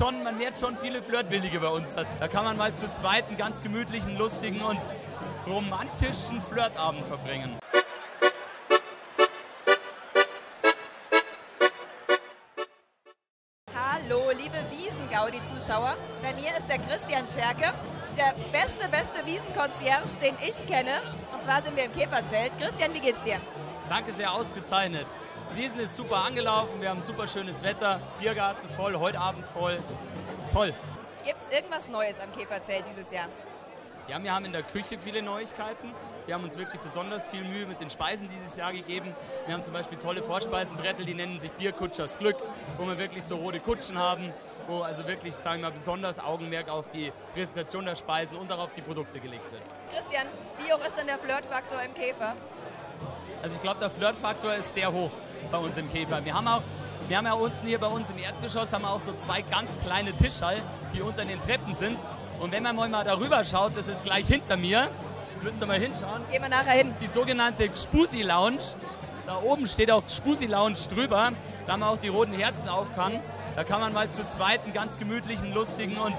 schon, man merkt schon viele Flirtwillige bei uns. Da kann man mal zu zweit einen ganz gemütlichen, lustigen und romantischen Flirtabend verbringen. Hallo, liebe Wiesen-Gaudi-Zuschauer. Bei mir ist der Christian Scherke, der beste, beste Wiesenkonzierge, den ich kenne. Und zwar sind wir im Käferzelt. Christian, wie geht's dir? Danke, sehr ausgezeichnet. Wiesen ist super angelaufen, wir haben super schönes Wetter, Biergarten voll, heute Abend voll. Toll. Gibt es irgendwas Neues am Käferzelt dieses Jahr? Ja, wir haben in der Küche viele Neuigkeiten. Wir haben uns wirklich besonders viel Mühe mit den Speisen dieses Jahr gegeben. Wir haben zum Beispiel tolle Vorspeisenbrettel, die nennen sich Bierkutschers Glück, wo wir wirklich so rote Kutschen haben, wo also wirklich, sagen wir, besonders Augenmerk auf die Präsentation der Speisen und auch auf die Produkte gelegt wird. Christian, wie hoch ist denn der Flirtfaktor im Käfer? Also ich glaube, der Flirtfaktor ist sehr hoch bei uns im Käfer. Wir haben auch wir haben ja unten hier bei uns im Erdgeschoss haben wir auch so zwei ganz kleine Tischhall, die unter den Treppen sind. Und wenn man mal darüber schaut, das ist gleich hinter mir, müsst ihr mal hinschauen. Gehen wir nachher hin. Die sogenannte Spusi Lounge. Da oben steht auch Spusi Lounge drüber. Da haben wir auch die roten Herzen aufgehangen. Da kann man mal zu zweit einen ganz gemütlichen, lustigen und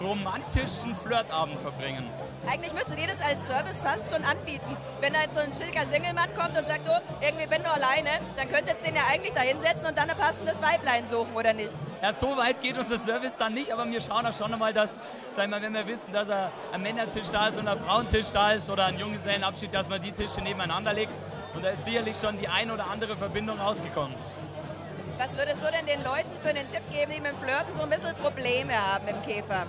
romantischen Flirtabend verbringen. Eigentlich müsstet ihr das als Service fast schon anbieten. Wenn da jetzt so ein schilker Singelmann kommt und sagt, oh, irgendwie bin du alleine, dann könntet ihr den ja eigentlich da hinsetzen und dann ein passendes Weiblein suchen, oder nicht? Ja, so weit geht unser Service dann nicht, aber wir schauen auch schon einmal, dass, sagen wir, wenn wir wissen, dass ein Männertisch da ist und ein Frauentisch da ist oder ein Junggesellenabschied, dass man die Tische nebeneinander legt. Und da ist sicherlich schon die ein oder andere Verbindung rausgekommen. Was würdest du denn den Leuten für einen Tipp geben, die mit dem Flirten so ein bisschen Probleme haben im Käfer?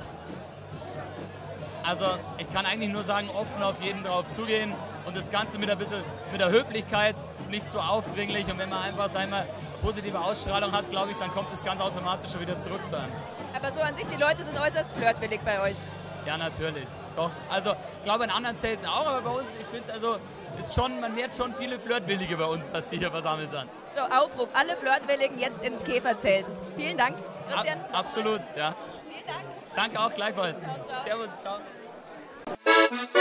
Also ich kann eigentlich nur sagen, offen auf jeden drauf zugehen und das Ganze mit ein bisschen mit der Höflichkeit, nicht so aufdringlich und wenn man einfach einmal positive Ausstrahlung hat, glaube ich, dann kommt das ganz automatisch schon wieder zurück zu einem. Aber so an sich, die Leute sind äußerst flirtwillig bei euch. Ja, natürlich. Doch. Also ich glaube in anderen Zelten auch, aber bei uns, ich finde also, ist schon, man merkt schon viele Flirtwillige bei uns, dass die hier versammelt sind. So, Aufruf, alle Flirtwilligen jetzt ins Käferzelt. Vielen Dank, Christian. Ab, absolut, ja. Vielen Dank. Danke auch gleichfalls. Ciao, ciao. Servus, ciao. thank you